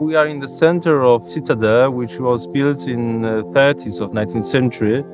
We are in the center of Citadel, which was built in the 30s of 19th century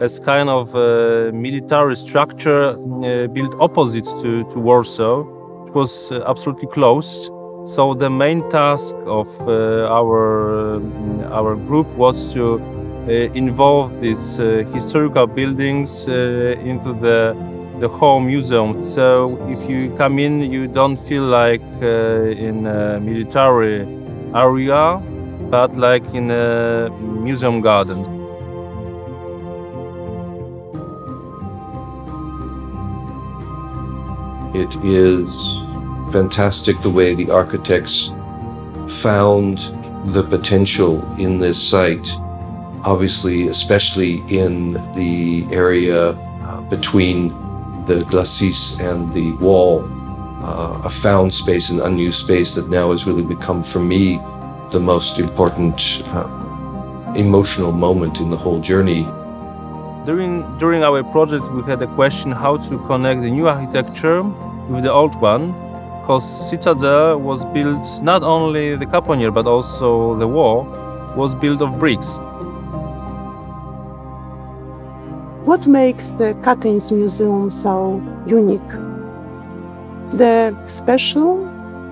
as kind of a military structure uh, built opposite to, to Warsaw. It was uh, absolutely closed. So the main task of uh, our, um, our group was to uh, involve these uh, historical buildings uh, into the, the whole museum. So if you come in, you don't feel like in a military area, but like in a museum garden. It is fantastic the way the architects found the potential in this site, obviously, especially in the area uh, between the glacis and the wall, uh, a found space, an unused space that now has really become, for me, the most important uh, emotional moment in the whole journey. During, during our project, we had a question how to connect the new architecture with the old one, because Citadel was built, not only the caponier, but also the wall, was built of bricks. What makes the Katyń Museum so unique? The special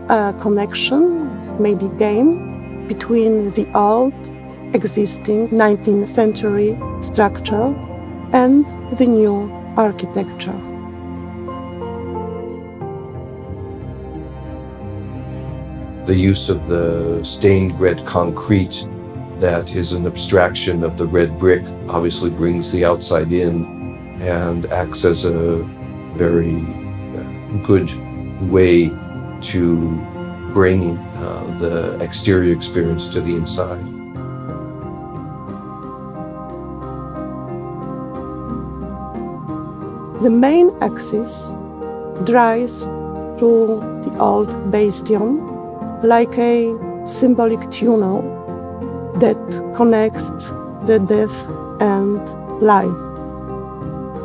uh, connection, maybe game, between the old existing 19th century structure and the new architecture. The use of the stained red concrete that is an abstraction of the red brick obviously brings the outside in and acts as a very uh, good way to bring uh, the exterior experience to the inside. The main axis drives through the old bastion like a symbolic tunnel that connects the death and life.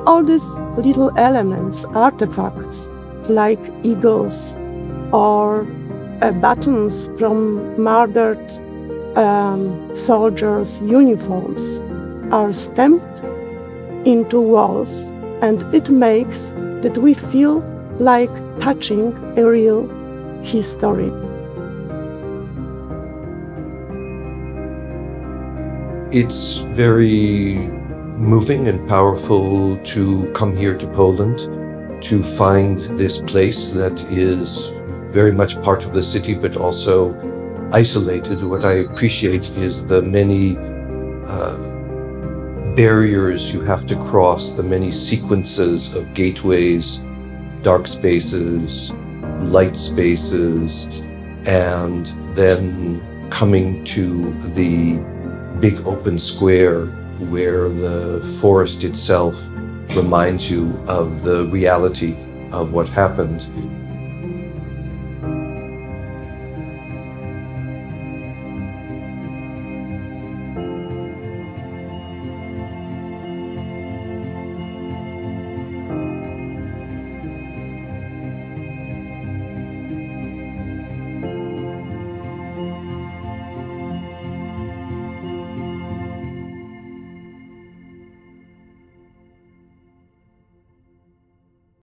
All these little elements, artifacts like eagles or uh, buttons from murdered um, soldiers' uniforms, are stamped into walls and it makes that we feel like touching a real history. It's very moving and powerful to come here to Poland to find this place that is very much part of the city but also isolated. What I appreciate is the many uh, barriers you have to cross, the many sequences of gateways, dark spaces, light spaces, and then coming to the big open square where the forest itself reminds you of the reality of what happened.